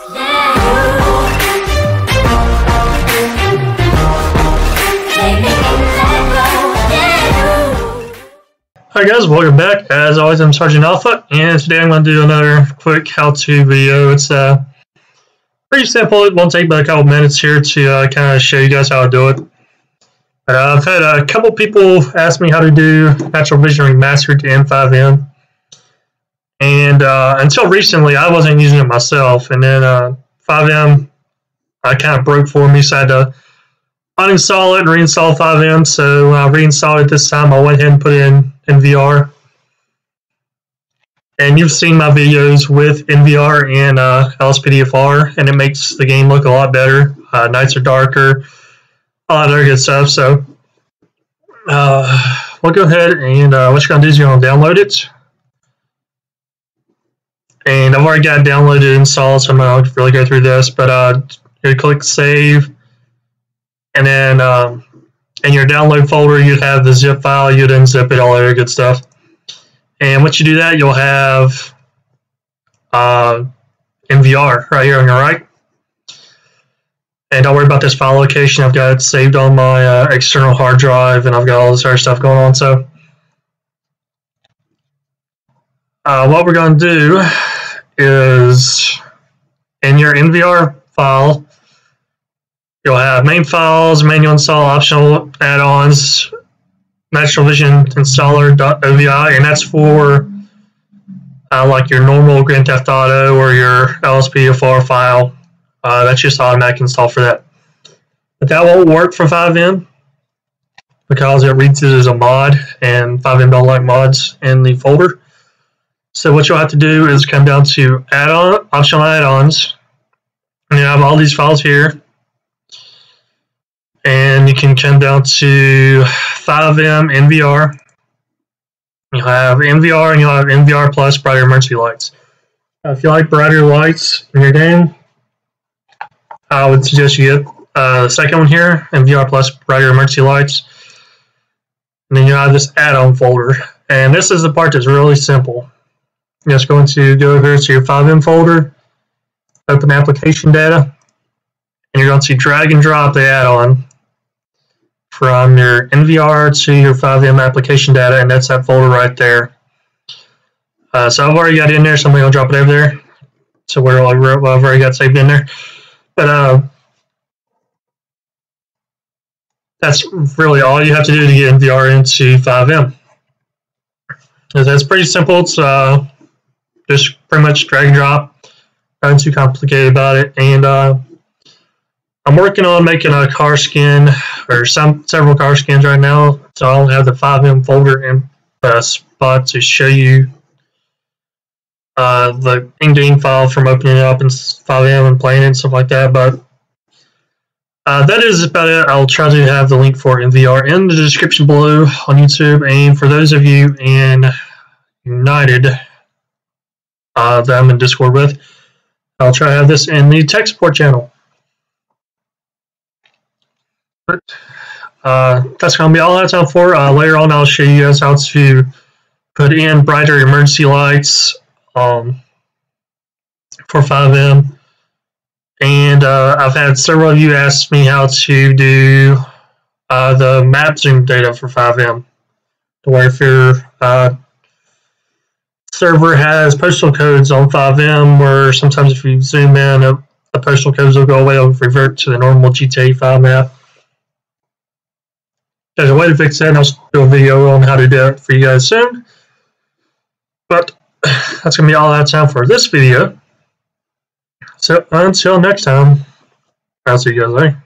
Hi guys, welcome back. As always, I'm Sergeant Alpha, and today I'm going to do another quick how-to video. It's uh, pretty simple. It won't take but a couple minutes here to uh, kind of show you guys how to do it. Uh, I've had a couple people ask me how to do Natural Vision Remastered in FiveM, and uh, until recently, I wasn't using it myself, and then uh, FiveM uh, kind of broke for me, so I had to uninstall it and reinstall FiveM. So when I reinstalled it this time. I went ahead and put it in NVR. And you've seen my videos with NVR and uh, LSPDFR, and it makes the game look a lot better. Uh, nights are darker, all that other good stuff. So uh, we'll go ahead and uh, what you're going to do is you're going to download it. Already got downloaded and installed, so I'm going to really go through this. But uh, you click Save, and then um, in your download folder, you'd have the zip file, you'd unzip it, all that good stuff. And once you do that, you'll have uh, NVR right here on your right. And don't worry about this file location. I've got it saved on my uh, external hard drive, and I've got all this other stuff going on. So uh, what we're going to do is in your NVR file, You'll have main files, manual install, optional add-ons, Natural Vision installer.ovi, and that's for uh, like your normal Grand Theft Auto or your LSPDFR file. Uh, that's just automatic install for that. But that won't work for FiveM because it reads it as a mod, and FiveM don't like mods in the folder. So what you'll have to do is come down to add-on, optional add-ons, and you have all these files here and you can come down to FiveM NVR. You have NVR and you'll have NVR plus brighter emergency lights. If you like brighter lights in your game, I would suggest you get uh, the second one here, NVR plus brighter emergency lights. And then you have this add-on folder. And this is the part that's really simple. You're just going to go over to your FiveM folder, open application data, and you're going to see drag and drop the add-on from your NVR to your FiveM application data, and that's that folder right there. Uh, so I've already got it in there, so I'm going to drop it over there. So where I've already got saved in there. But uh, that's really all you have to do to get NVR into FiveM. That's pretty simple. It's uh, just pretty much drag and drop. Nothing too complicated about it. And uh, I'm working on making a car skin or some several car skins right now. So I'll have the FiveM folder in uh, spot to show you uh, the in-game file from opening it up in FiveM and playing it and stuff like that. But uh, that is about it. I'll try to have the link for NVR in the description below on YouTube. And for those of you in United uh, that I'm in Discord with, I'll try to have this in the tech support channel. But uh, that's going to be all I have time for. Uh, later on, I'll show you guys how to put in brighter emergency lights um, for FiveM. And uh, I've had several of you ask me how to do uh, the map zoom data for FiveM. To where if your uh, server has postal codes on FiveM, where sometimes if you zoom in, the postal codes will go away, it'll revert to the normal GTA file map there's a way to fix that, and I'll do a video on how to do it for you guys soon. But that's going to be all I have time for this video. So until next time, I'll see you guys later.